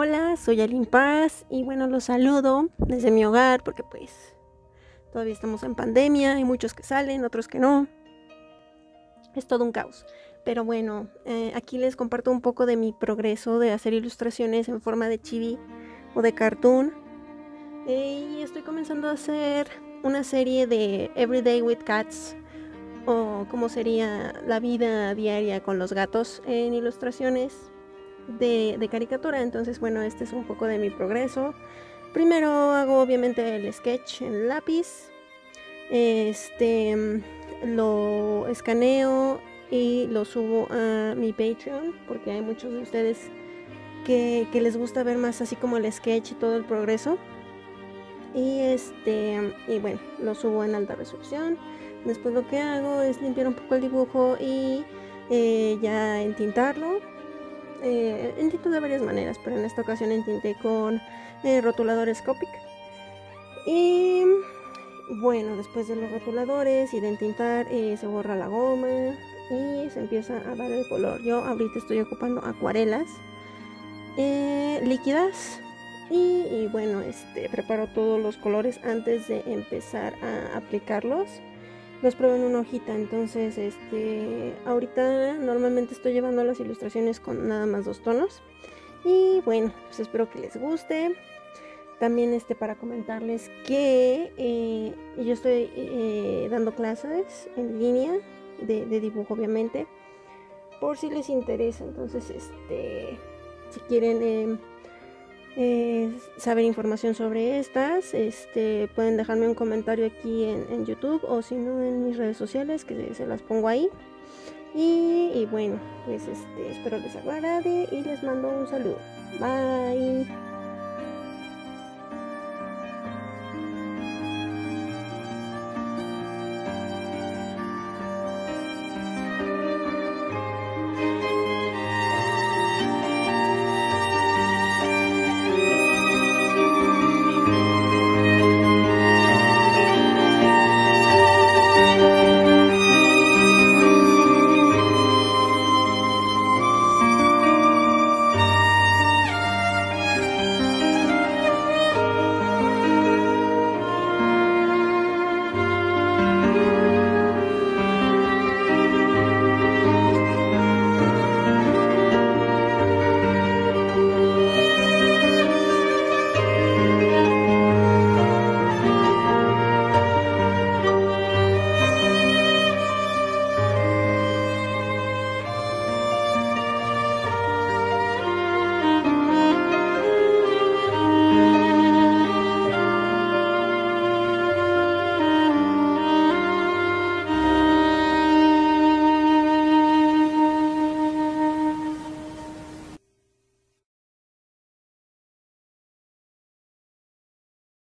Hola, soy Aline Paz y bueno, los saludo desde mi hogar porque pues todavía estamos en pandemia, hay muchos que salen, otros que no. Es todo un caos. Pero bueno, eh, aquí les comparto un poco de mi progreso de hacer ilustraciones en forma de chibi o de cartoon. Eh, y estoy comenzando a hacer una serie de Everyday with Cats o cómo sería la vida diaria con los gatos en ilustraciones de, caricatura. Entonces, bueno, este es un poco de mi progreso. Primero hago obviamente el sketch en lápiz. Este lo escaneo y lo subo a mi Patreon porque hay muchos de ustedes que, que, les gusta ver más así como el sketch y todo el progreso. Y este y bueno, lo subo en alta resolución. Después lo que hago es limpiar un poco el dibujo y eh, ya entintarlo eh, entinto de varias maneras, pero en esta ocasión entinté con eh, rotuladores Copic. Y bueno, después de los rotuladores y de entintar, eh, se borra la goma y se empieza a dar el color. Yo ahorita estoy ocupando acuarelas eh, líquidas y, y, bueno, este, preparo todos los colores antes de empezar a aplicarlos los pruebo en una hojita. Entonces, este, ahorita normalmente estoy llevando las ilustraciones con nada más dos tonos. Y bueno, pues espero que les guste. También este para comentarles que eh, yo estoy eh, dando clases en línea de, dibujo, obviamente, por si les interesa. Entonces, este, si quieren eh, eh, saber información sobre estas, este, pueden dejarme un comentario aquí en, YouTube o si no en mis redes sociales que se, las pongo ahí. Y, bueno, pues este, espero les agrade y les mando un saludo. Bye.